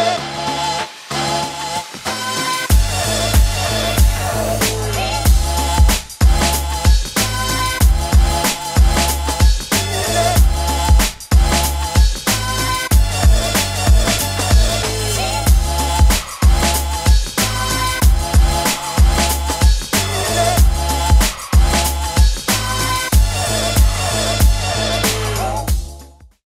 yeah.